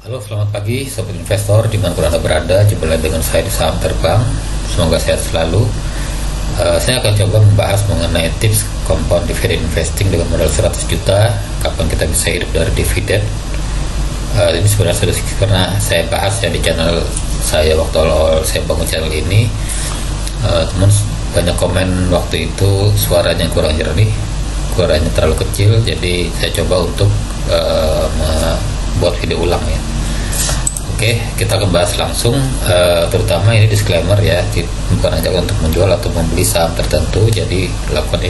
Halo, selamat pagi sobat investor di mana pun anda berada. Jumpa lagi dengan saya di saham terbang. Semoga sehat selalu. Uh, saya akan coba membahas mengenai tips compound dividend investing dengan modal 100 juta. Kapan kita bisa hidup dari dividen? Uh, ini sebenarnya sudah pernah saya bahas ya di channel saya waktu awal saya bangun channel ini. Uh, teman banyak komen waktu itu suaranya kurang jernih, suaranya terlalu kecil. Jadi saya coba untuk uh, buat video ulang ya. Oke, kita akan bahas langsung, uh, terutama ini disclaimer ya, bukan aja untuk menjual atau membeli saham tertentu, jadi lakukan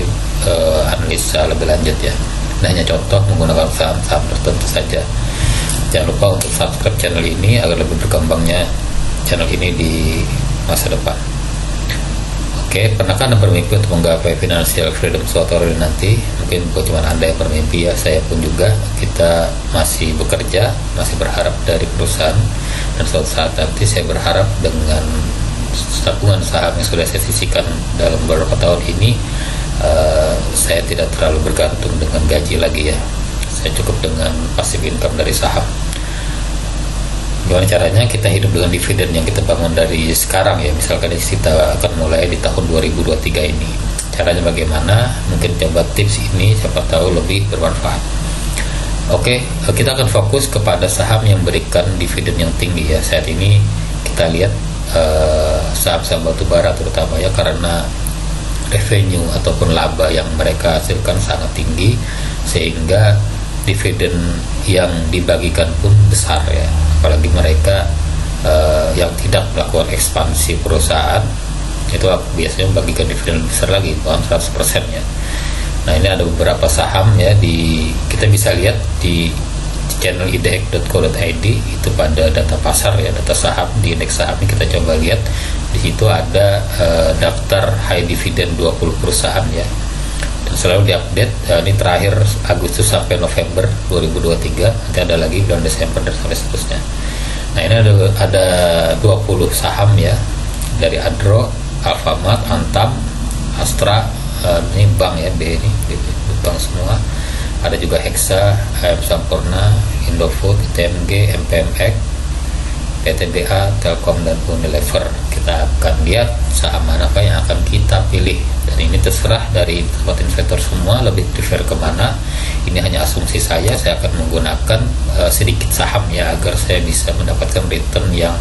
uh, analisa lebih lanjut ya. Ini hanya contoh menggunakan saham-saham tertentu saja. Jangan lupa untuk subscribe channel ini agar lebih berkembangnya channel ini di masa depan. Oke, pernahkah Anda bermimpi untuk menggapai financial freedom suatu hari nanti? Mungkin bukan cuma Anda yang bermimpi ya, saya pun juga. Kita masih bekerja, masih berharap dari perusahaan. Dan suatu saat nanti saya berharap dengan tabungan saham yang sudah saya sisihkan dalam beberapa tahun ini, uh, saya tidak terlalu bergantung dengan gaji lagi ya. Saya cukup dengan passive income dari saham. Gimana caranya? Kita hidup dengan dividen yang kita bangun dari sekarang ya. Misalkan kita akan mulai di tahun 2023 ini. Caranya bagaimana? Mungkin coba tips ini siapa tahu lebih bermanfaat oke kita akan fokus kepada saham yang berikan dividen yang tinggi ya. Saat ini kita lihat uh, saham-saham batu bara terutama ya karena revenue ataupun laba yang mereka hasilkan sangat tinggi sehingga dividen yang dibagikan pun besar ya. Apalagi mereka uh, yang tidak melakukan ekspansi perusahaan itu biasanya membagikan dividen besar lagi bahkan 100% ya nah ini ada beberapa saham ya di kita bisa lihat di channel idx.co.id itu pada data pasar ya data saham di indeks saham ini kita coba lihat. Di situ ada uh, daftar high dividend 20 perusahaan ya. Selalu diupdate uh, ini terakhir Agustus sampai November 2023 nanti ada lagi bulan Desember dan seterusnya. Nah ini ada ada 20 saham ya dari Adro, Alfamart, Antam, Astra uh, ini bank ya B ini bank semua. Ada juga Hexa, AM Sampurna, Indofood, TMG, MPMX, PTBA, Telkom dan Unilever. Kita akan lihat saham manakah yang akan kita pilih. Dan ini terserah dari tempat investor semua lebih prefer ke mana. Ini hanya asumsi saya saya akan menggunakan uh, sedikit saham ya agar saya bisa mendapatkan return yang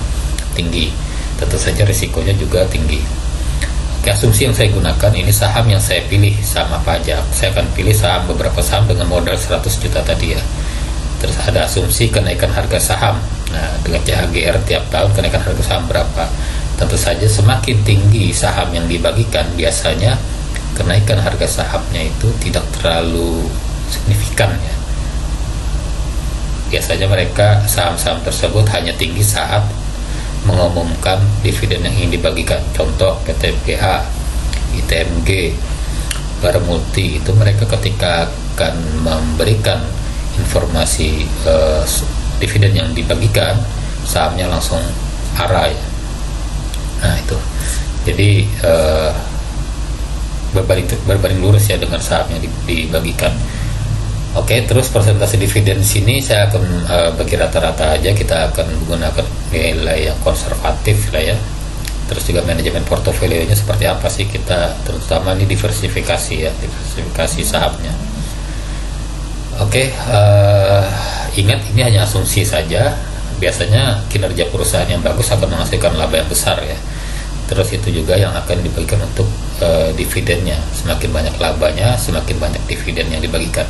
tinggi. Tentu saja risikonya juga tinggi asumsi yang saya gunakan ini saham yang saya pilih saham apa aja saya akan pilih saham beberapa saham dengan modal 100 juta tadi ya. Terus ada asumsi kenaikan harga saham. Nah dengan CHGR tiap tahun kenaikan harga saham berapa? Tentu saja semakin tinggi saham yang dibagikan biasanya kenaikan harga sahamnya itu tidak terlalu signifikan ya. Biasanya mereka saham-saham tersebut hanya tinggi saat mengumumkan dividen yang ingin dibagikan. Contoh PTPA ITMG Multi itu mereka ketika akan memberikan informasi uh, dividen yang dibagikan sahamnya langsung arah ya nah itu. Jadi uh, berbanding berbanding lurus ya dengan saham yang dibagikan oke terus persentase dividen sini saya akan uh, bagi rata-rata aja kita akan menggunakan nilai yang konservatif lah ya. Terus juga manajemen portofolionya seperti apa sih kita terutama ini diversifikasi ya diversifikasi sahamnya. Oke uh, ingat ini hanya asumsi saja. Biasanya kinerja perusahaan yang bagus akan menghasilkan laba yang besar ya. Terus itu juga yang akan dibagikan untuk uh, dividennya. Semakin banyak labanya semakin banyak dividen yang dibagikan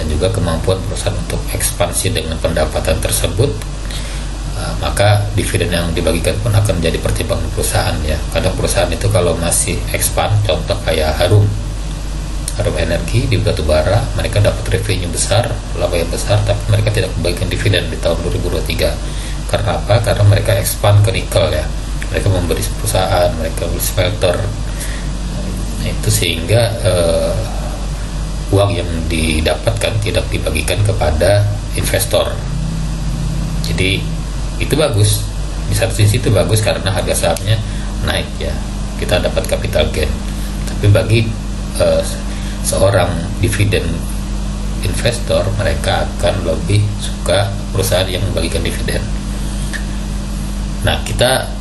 dan juga kemampuan perusahaan untuk ekspansi dengan pendapatan tersebut uh, maka dividen yang dibagikan pun akan menjadi pertimbangan perusahaan ya. Kadang perusahaan itu kalau masih expand contoh kayak Harum. Harum Energi di batu bara mereka dapat revenue besar laba yang besar tapi mereka tidak membagikan dividen di tahun 2023 karena apa? karena mereka expand ke nikel ya. Mereka memberi perusahaan mereka beli smelter. Nah, itu sehingga uh, uang yang didapatkan tidak dibagikan kepada investor. Jadi itu bagus. Di satu sisi itu bagus karena harga sahamnya naik ya. Kita dapat capital gain. Tapi bagi uh, seorang dividen investor mereka akan lebih suka perusahaan yang membagikan dividen. Nah, kita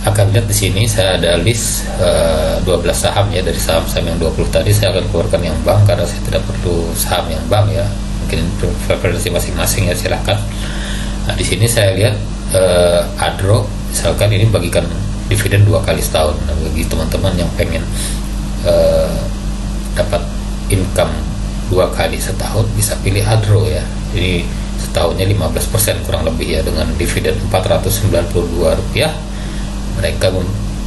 akan lihat di sini saya ada list uh, eh, 12 saham ya dari saham-saham yang 20 tadi saya akan keluarkan yang bank karena saya tidak perlu saham yang bank ya. Mungkin preferensi masing-masing ya silahkan nah di sini saya lihat uh, Adro misalkan ini bagikan dividen dua kali setahun. Nah, bagi teman-teman yang pengen uh, dapat income dua kali setahun bisa pilih Adro ya. Ini setahunnya 15% kurang lebih ya dengan dividen 492 rupiah mereka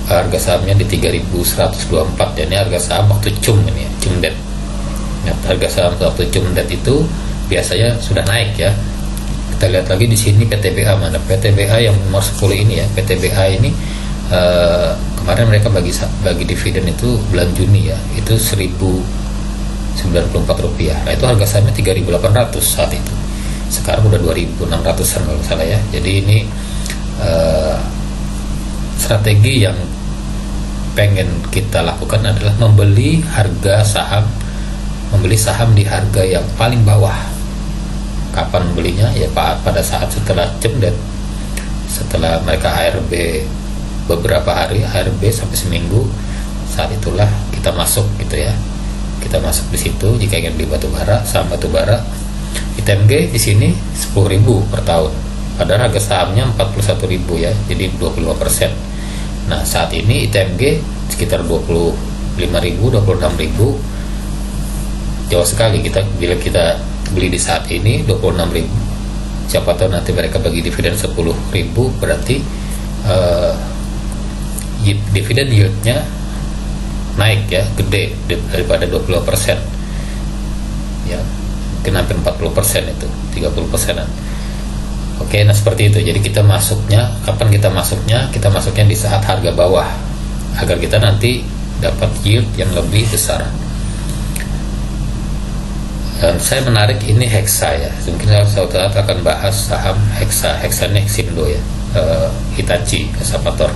harga sahamnya di 3124 dan ini harga saham waktu cum ini ya, cum debt. Nah, harga saham waktu cum debt itu biasanya sudah naik ya. Kita lihat lagi di sini PTBA mana. PTBA yang nomor 10 ini ya. PTBA ini uh, kemarin mereka bagi bagi dividen itu bulan Juni ya. Itu 1094 rupiah. Nah itu harga sahamnya 3800 saat itu. Sekarang udah 2600an kalau salah ya. Jadi ini uh, strategi yang pengen kita lakukan adalah membeli harga saham membeli saham di harga yang paling bawah. Kapan belinya? Ya pak pada saat setelah cemdet setelah mereka ARB beberapa hari ARB sampai seminggu saat itulah kita masuk gitu ya. Kita masuk di situ jika ingin beli batu bara saham batu bara ITMG di sini 10.000 per tahun. Padahal harga sahamnya 41.000 ya jadi 25 persen Nah saat ini ITMG sekitar 25.000 26.000 jauh sekali kita bila kita beli di saat ini 26.000 siapa tahu nanti mereka bagi dividen 10.000 berarti uh, dividen yieldnya naik ya gede daripada 20% ya mungkin hampir 40% itu 30 persenan Oke, nah seperti itu. Jadi kita masuknya, kapan kita masuknya? Kita masuknya di saat harga bawah, agar kita nanti dapat yield yang lebih besar. Dan saya menarik ini Hexa ya. Mungkin saya suatu saat akan bahas saham Hexa, Hexa Nexindo ya, uh, Hitachi, Esapator.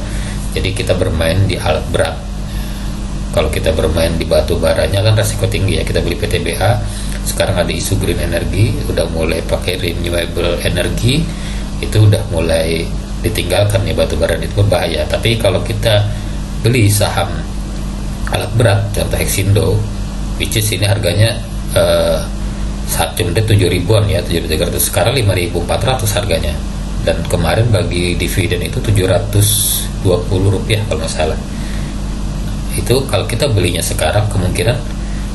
Jadi kita bermain di alat berat. Kalau kita bermain di batu baranya kan resiko tinggi ya. Kita beli PTBA, sekarang ada isu green energy udah mulai pakai renewable energy itu udah mulai ditinggalkan nih batu bara itu berbahaya tapi kalau kita beli saham alat berat contoh Hexindo which is ini harganya uh, saat cuma 7 ribuan ya 7300 sekarang 5400 harganya. Dan kemarin bagi dividen itu 720 rupiah kalau nggak salah. Itu kalau kita belinya sekarang kemungkinan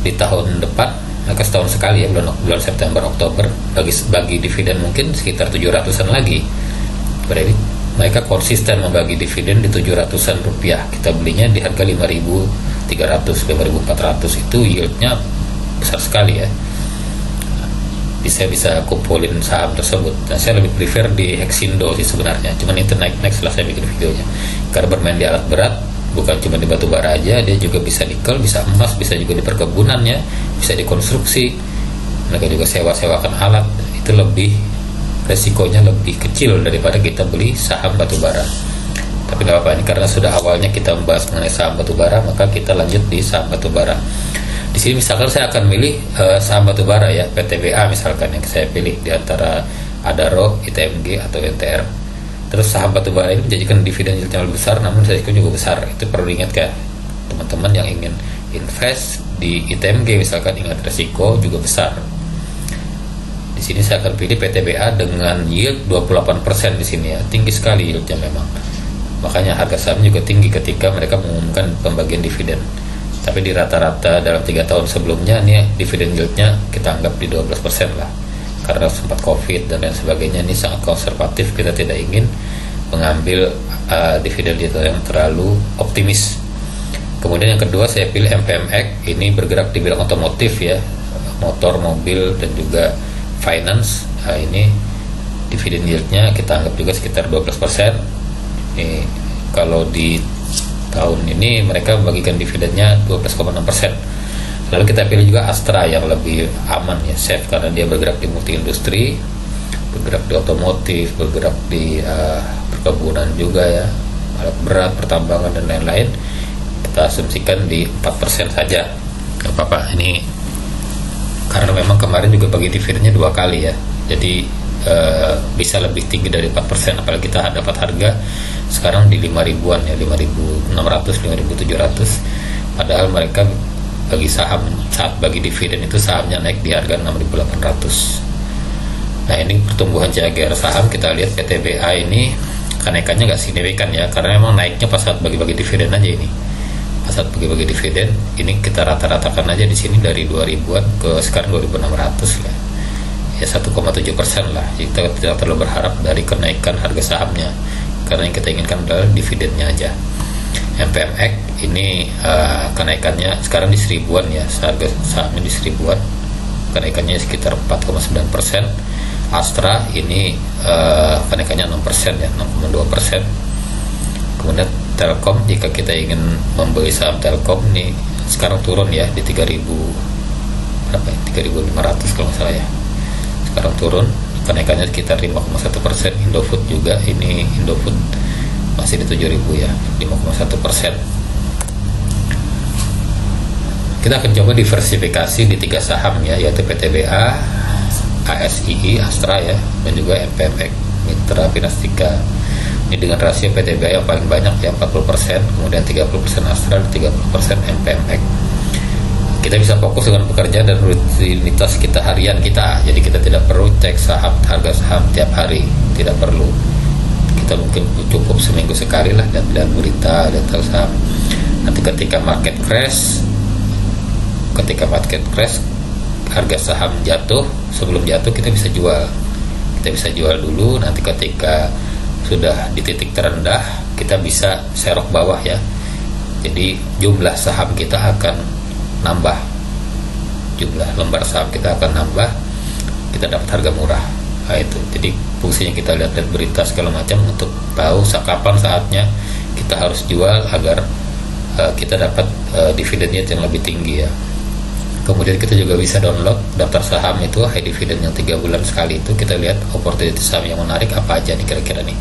di tahun depan mereka setahun sekali ya bulan bulan September Oktober bagi bagi dividen mungkin sekitar 700-an lagi. Berarti mereka konsisten membagi dividen di 700-an rupiah. Kita belinya di harga 5.300 5.400 itu yieldnya besar sekali ya. Bisa bisa kumpulin saham tersebut. Dan saya lebih prefer di Hexindo sih sebenarnya. Cuman itu naik naik setelah saya bikin videonya. Karena bermain di alat berat bukan cuma di batu bara aja dia juga bisa nikel bisa emas bisa juga di perkebunannya bisa dikonstruksi mereka juga sewa-sewakan alat itu lebih resikonya lebih kecil daripada kita beli saham batu bara. Tapi tidak apa ini karena sudah awalnya kita membahas mengenai saham batu bara maka kita lanjut di saham batu bara. Di sini misalkan saya akan milih uh, saham batu bara ya PTBA misalkan yang saya pilih di antara Adaro, ITMG atau NTR terus saham batubara ini menjadikan dividen yang lebih besar namun risiko juga besar. Itu perlu diingat ya teman-teman yang ingin invest di ITMG misalkan ingat risiko juga besar. Di sini saya akan pilih PTBA dengan yield 28% di sini ya. Tinggi sekali yieldnya memang. Makanya harga saham juga tinggi ketika mereka mengumumkan pembagian dividen. Tapi di rata-rata dalam tiga tahun sebelumnya nih dividen yieldnya kita anggap di 12% lah. Karena sempat covid dan lain sebagainya ini sangat konservatif. Kita tidak ingin mengambil uh, dividen itu yang terlalu optimis kemudian yang kedua saya pilih MPMX ini bergerak di bidang otomotif ya. Motor mobil dan juga finance. Nah, ini dividen yieldnya kita anggap juga sekitar 12% ini kalau di tahun ini mereka bagikan dividennya 12,6% Lalu kita pilih juga Astra yang lebih aman ya, safe karena dia bergerak di multi industri, bergerak di otomotif, bergerak di uh, perkebunan juga ya, alat berat, pertambangan dan lain-lain. Kita asumsikan di 4% saja. Gak apa-apa, ini karena memang kemarin juga bagi dividennya dua kali ya. Jadi uh, bisa lebih tinggi dari 4% apalagi kita dapat harga sekarang di 5 ribuan ya 5.600 5.700 padahal mereka bagi saham saat bagi dividen itu sahamnya naik di harga 6.800 nah ini pertumbuhan CAGR saham kita lihat PTBA ini kenaikannya nggak signifikan ya karena memang naiknya pas saat bagi-bagi dividen aja ini saat bagi-bagi dividen ini kita rata-ratakan aja di sini dari 2000-an ke sekarang 2600 ya ya 1,7 persen lah. Kita tidak terlalu berharap dari kenaikan harga sahamnya. Karena yang kita inginkan adalah dividennya aja. MPMX ini uh, kenaikannya sekarang di seribuan ya. Harga sahamnya di seribuan. Kenaikannya sekitar 4,9 persen. Astra ini uh, kenaikannya 6 persen ya 6,2 persen. Kemudian Telkom jika kita ingin membeli saham Telkom ini sekarang turun ya di 3000 berapa ya? 3500 kalau salah ya. Sekarang turun kenaikannya sekitar 5,1 persen. Indofood juga ini Indofood masih di 7000 ya 5,1 persen. Kita akan coba diversifikasi di tiga saham ya yaitu PTBA, ASII, Astra ya dan juga MPMX Mitra Pinastika ini dengan rasio PTBA yang paling banyak ya 40% kemudian 30% Astra dan 30% MPMX kita bisa fokus dengan pekerjaan dan rutinitas kita harian kita. Jadi kita tidak perlu cek saham harga saham tiap hari. Tidak perlu. Kita mungkin cukup seminggu sekali lah dan lihat berita data saham. Nanti ketika market crash ketika market crash harga saham jatuh. Sebelum jatuh kita bisa jual. Kita bisa jual dulu. Nanti ketika sudah di titik terendah kita bisa serok bawah ya. Jadi jumlah saham kita akan nambah. Jumlah lembar saham kita akan nambah. Kita dapat harga murah. Nah, itu. Jadi fungsinya kita lihat dan berita segala macam untuk tahu kapan saatnya kita harus jual agar uh, kita dapat uh, dividennya yang lebih tinggi ya kemudian kita juga bisa download daftar saham itu high dividend yang tiga bulan sekali itu kita lihat opportunity saham yang menarik apa aja nih kira-kira nih.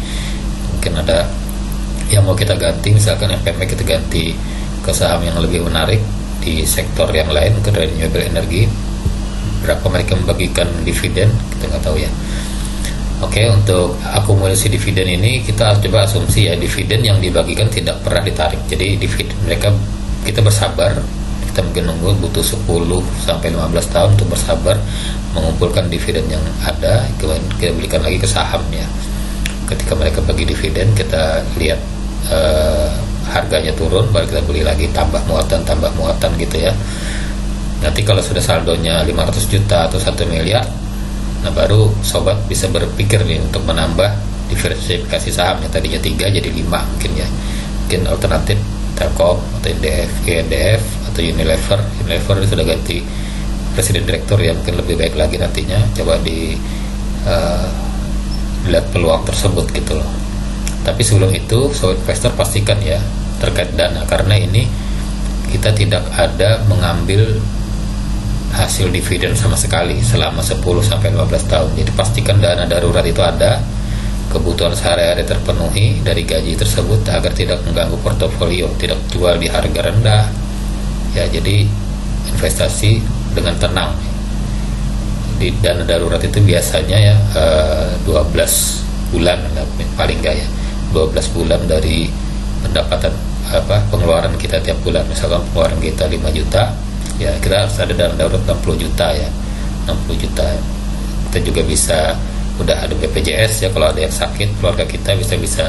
Mungkin ada yang mau kita ganti misalkan FPM kita ganti ke saham yang lebih menarik di sektor yang lain ke renewable energy. Berapa mereka membagikan dividen kita nggak tahu ya. Oke untuk akumulasi dividen ini kita coba asumsi ya dividen yang dibagikan tidak pernah ditarik. Jadi dividen mereka kita bersabar kita mungkin nunggu butuh 10 sampai 15 tahun untuk bersabar mengumpulkan dividen yang ada kemudian kita belikan lagi ke saham ya. Ketika mereka bagi dividen kita lihat uh, harganya turun baru kita beli lagi tambah muatan tambah muatan gitu ya. Nanti kalau sudah saldonya 500 juta atau 1 miliar nah baru sobat bisa berpikir nih untuk menambah diversifikasi saham yang tadinya 3 jadi 5 mungkin ya. Mungkin alternatif Telkom atau INDF, INDF atau Unilever Unilever sudah ganti presiden direktur ya mungkin lebih baik lagi nantinya coba di uh, lihat peluang tersebut gitu loh tapi sebelum itu sobat investor pastikan ya terkait dana karena ini kita tidak ada mengambil hasil dividen sama sekali selama 10 sampai 15 tahun. Jadi pastikan dana darurat itu ada, kebutuhan sehari-hari terpenuhi dari gaji tersebut agar tidak mengganggu portofolio, tidak jual di harga rendah. Ya, jadi investasi dengan tenang. Di dana darurat itu biasanya ya eh, 12 bulan paling enggak ya. 12 bulan dari pendapatan apa pengeluaran kita tiap bulan misalkan pengeluaran kita 5 juta ya kita harus ada dalam darurat 60 juta ya 60 juta kita juga bisa udah ada BPJS ya kalau ada yang sakit keluarga kita bisa bisa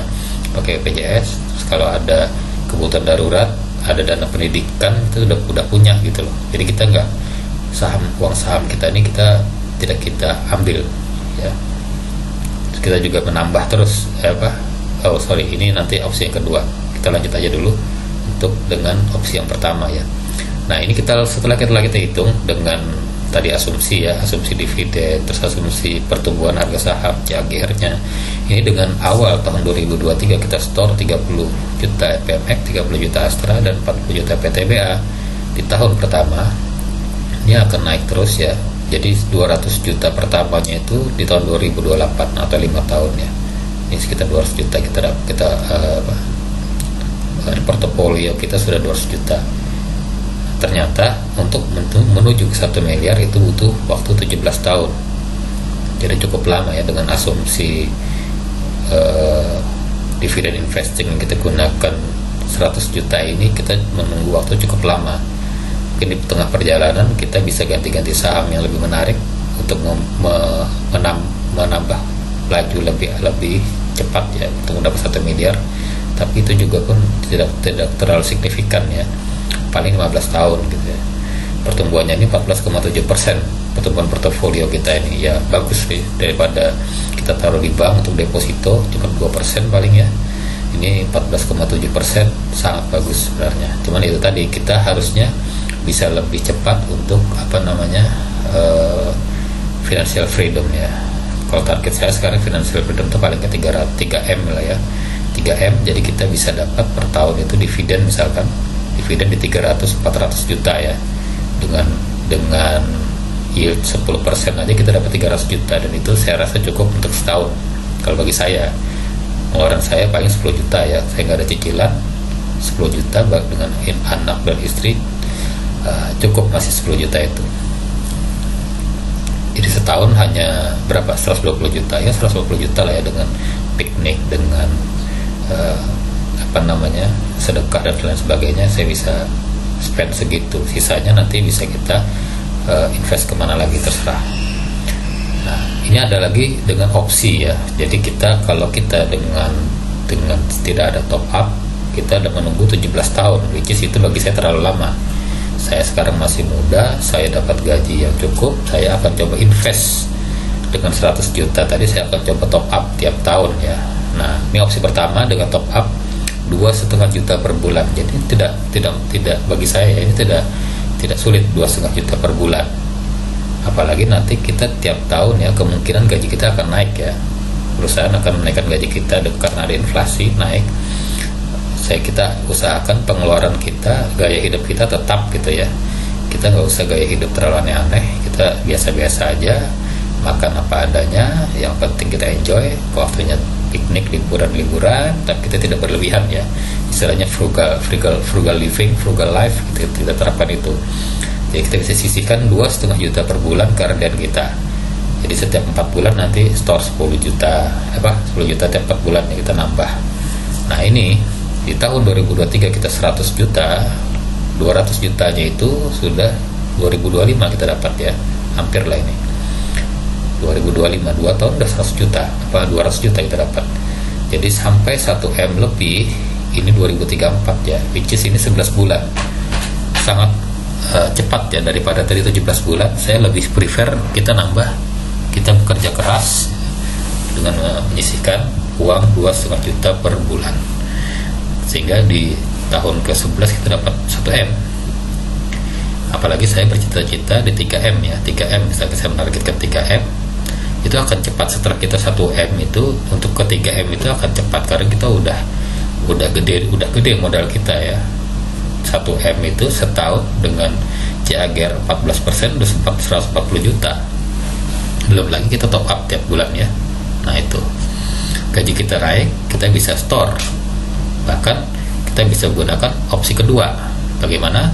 pakai BPJS terus kalau ada kebutuhan darurat ada dana pendidikan itu udah udah punya gitu loh. Jadi kita nggak saham uang saham kita ini kita tidak kita ambil ya. Terus kita juga menambah terus ya apa oh sorry ini nanti opsi yang kedua. Kita lanjut aja dulu untuk dengan opsi yang pertama ya. Nah ini kita setelah kita kita hitung dengan tadi asumsi ya asumsi dividen terus asumsi pertumbuhan harga saham CAGR-nya ini dengan awal tahun 2023 kita store 30 juta PMX 30 juta Astra dan 40 juta PTBA di tahun pertama ini akan naik terus ya. Jadi 200 juta pertamanya itu di tahun 2028 atau 5 tahun ya. Ini sekitar 200 juta kita kita uh, di portofolio kita sudah 200 juta ternyata untuk menuju ke satu miliar itu butuh waktu 17 tahun. Jadi cukup lama ya dengan asumsi uh, dividen investing yang kita gunakan 100 juta ini kita menunggu waktu cukup lama. Mungkin di tengah perjalanan kita bisa ganti-ganti saham yang lebih menarik untuk menam, menambah laju lebih lebih cepat ya untuk mendapat satu miliar. Tapi itu juga pun tidak tidak terlalu signifikan ya paling 15 tahun gitu ya. Pertumbuhannya ini 14,7 persen pertumbuhan portofolio kita ini. Ya bagus sih. Daripada kita taruh di bank untuk deposito cuma 2 persen paling ya. Ini 14,7 persen sangat bagus sebenarnya. Cuman itu tadi kita harusnya bisa lebih cepat untuk apa namanya uh, financial freedom ya. Kalau target saya sekarang financial freedom itu paling ke 3, 3 M lah ya. 3 M jadi kita bisa dapat per tahun itu dividen misalkan dividen di 300-400 juta ya. Dengan dengan yield 10% aja kita dapat 300 juta. Dan itu saya rasa cukup untuk setahun. Kalau bagi saya pengeluaran saya paling 10 juta ya. Saya nggak ada cicilan 10 juta dengan anak dan istri uh, cukup masih 10 juta itu. Jadi setahun hanya berapa? 120 juta ya 120 juta lah ya dengan piknik dengan uh, apa namanya sedekah dan lain sebagainya saya bisa spend segitu. Sisanya nanti bisa kita uh, invest ke mana lagi terserah. Nah ini ada lagi dengan opsi ya. Jadi kita kalau kita dengan dengan tidak ada top up kita ada menunggu 17 tahun which is itu bagi saya terlalu lama. Saya sekarang masih muda saya dapat gaji yang cukup saya akan coba invest. Dengan 100 juta tadi saya akan coba top up tiap tahun ya. Nah ini opsi pertama dengan top up dua setengah juta per bulan. Jadi tidak tidak tidak bagi saya ya, ini tidak tidak sulit dua setengah juta per bulan. Apalagi nanti kita tiap tahun ya kemungkinan gaji kita akan naik ya. Perusahaan akan menaikkan gaji kita karena ada inflasi naik. Saya kita usahakan pengeluaran kita gaya hidup kita tetap gitu ya. Kita nggak usah gaya hidup terlalu aneh-aneh kita biasa-biasa aja makan apa adanya yang penting kita enjoy waktunya piknik liburan-liburan tapi kita tidak berlebihan ya. Istilahnya frugal frugal frugal living frugal life kita tidak terapkan itu. Jadi kita bisa sisihkan dua setengah juta per bulan kerendian kita. Jadi setiap empat bulan nanti store 10 juta apa 10 juta tiap empat bulan ya kita nambah. Nah ini di tahun 2023 kita 100 juta 200 jutanya itu sudah 2025 kita dapat ya. Hampir lah ini 2025 2 tahun udah 100 juta apa 200 juta kita dapat. Jadi sampai 1 M lebih ini 2034 ya which is ini 11 bulan. Sangat uh, cepat ya daripada tadi 17 bulan. Saya lebih prefer kita nambah kita bekerja keras dengan uh, menyisihkan uang 2,5 juta per bulan. Sehingga di tahun ke-11 kita dapat 1 M. Apalagi saya bercita-cita di 3M ya 3M misalnya saya menargetkan 3M itu akan cepat setelah kita 1 M itu untuk ke 3 M itu akan cepat karena kita udah udah gede udah gede modal kita ya. 1 M itu setahun dengan CAGR 14% udah sempat 140 juta. Belum lagi kita top up tiap bulan ya. Nah itu. Gaji kita naik kita bisa store. Bahkan kita bisa gunakan opsi kedua. Bagaimana?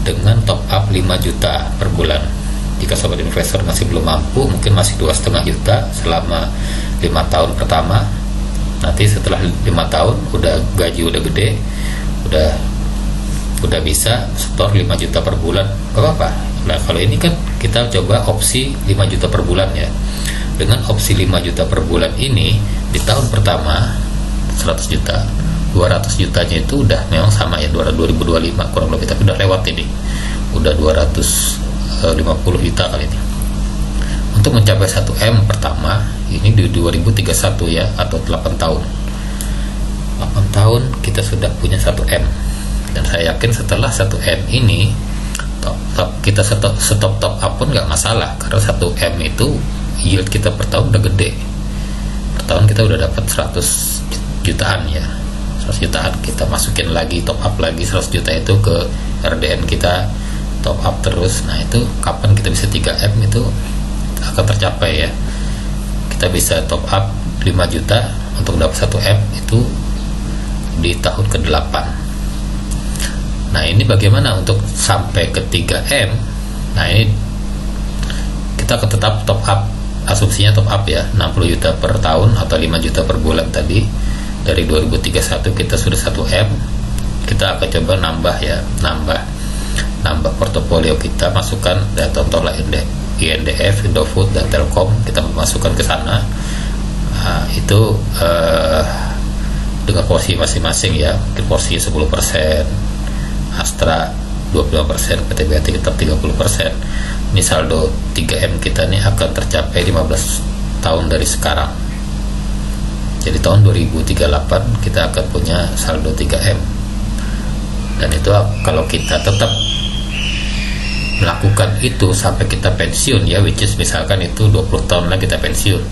Dengan top up 5 juta per bulan jika sobat investor masih belum mampu mungkin masih dua setengah juta selama lima tahun pertama. Nanti setelah lima tahun udah gaji udah gede udah udah bisa store 5 juta per bulan. Gak apa-apa. Nah kalau ini kan kita coba opsi 5 juta per bulan ya. Dengan opsi 5 juta per bulan ini di tahun pertama 100 juta 200 jutanya itu udah memang sama ya 2025 kurang lebih tapi udah lewat ini. Udah 200 50 juta kali ini. Untuk mencapai 1 M pertama ini di 2031 ya atau 8 tahun. 8 tahun kita sudah punya 1 M. Dan saya yakin setelah 1 M ini top, top, kita stop, stop top up pun nggak masalah karena 1 M itu yield kita per tahun udah gede. Per tahun kita udah dapat 100 jutaan ya. 100 jutaan kita masukin lagi top up lagi 100 juta itu ke RDN kita top up terus. Nah itu kapan kita bisa 3M itu akan tercapai ya. Kita bisa top up 5 juta untuk dapat 1 M itu di tahun ke-8 Nah ini bagaimana untuk sampai ke 3M Nah ini kita tetap top up Asumsinya top up ya 60 juta per tahun atau 5 juta per bulan tadi. Dari 2031 kita sudah 1M Kita akan coba nambah ya Nambah Nambah portofolio kita Masukkan dan contohlah INDF, Indofood, dan Telkom Kita masukkan ke sana. Nah, Itu uh, dengan porsi masing-masing ya mungkin porsi 10% Astra 25% PT BAT tetap 30% ini saldo 3M kita nih akan tercapai 15 tahun dari sekarang. Jadi tahun 2038 kita akan punya saldo 3M dan itu kalau kita tetap melakukan itu sampai kita pensiun ya which is misalkan itu 20 tahun lagi kita pensiun.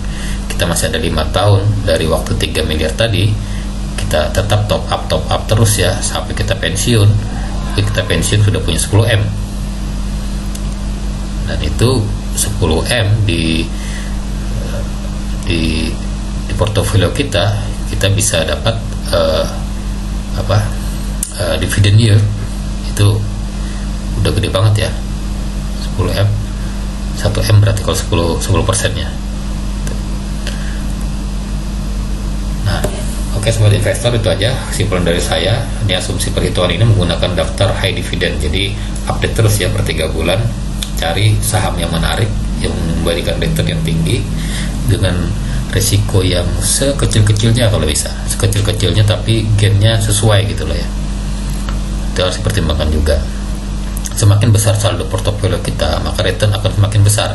Kita masih ada lima tahun dari waktu 3 miliar tadi kita tetap top up top up terus ya sampai kita pensiun. Kita pensiun sudah punya 10 m. Dan itu 10 m di di di portofolio kita kita bisa dapat uh, apa uh, dividen yield. Itu udah gede banget ya 10 m 1 m berarti kalau 10 10 persennya. Oke sobat investor itu aja kesimpulan dari saya. Ini asumsi perhitungan ini menggunakan daftar high dividend. Jadi update terus ya per tiga bulan. Cari saham yang menarik yang memberikan return yang tinggi dengan resiko yang sekecil-kecilnya kalau bisa. Sekecil-kecilnya tapi gainnya sesuai gitu loh ya. Itu harus dipertimbangkan juga semakin besar saldo portofolio kita maka return akan semakin besar.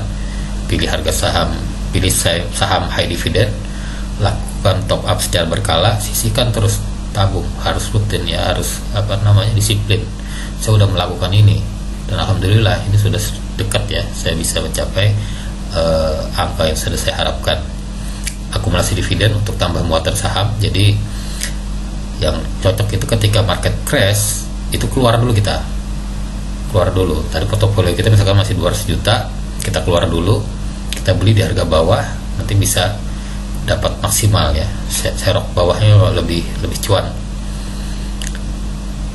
Pilih harga saham pilih saham high dividend lakukan top up secara berkala sisihkan terus tabung harus rutin ya harus apa namanya disiplin. Saya sudah melakukan ini dan alhamdulillah ini sudah dekat ya saya bisa mencapai uh, angka yang sudah saya harapkan. Akumulasi dividen untuk tambah muatan saham jadi yang cocok itu ketika market crash itu keluar dulu kita keluar dulu. Tadi portofolio kita misalkan masih 200 juta kita keluar dulu kita beli di harga bawah nanti bisa dapat maksimal ya. Serok bawahnya lebih lebih cuan.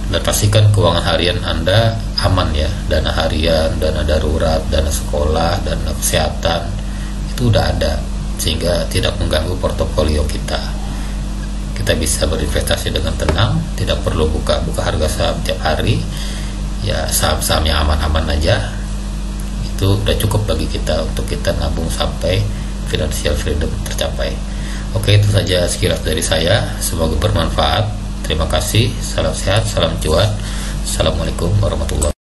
Dan pastikan keuangan harian Anda aman ya. Dana harian, dana darurat, dana sekolah, dana kesehatan itu udah ada sehingga tidak mengganggu portofolio kita. Kita bisa berinvestasi dengan tenang tidak perlu buka-buka harga saham tiap hari ya saham-saham yang aman-aman aja itu udah cukup bagi kita untuk kita nabung sampai financial freedom tercapai. Oke, itu saja sekilas dari saya. Semoga bermanfaat. Terima kasih. Salam sehat, salam cuan. Assalamualaikum warahmatullahi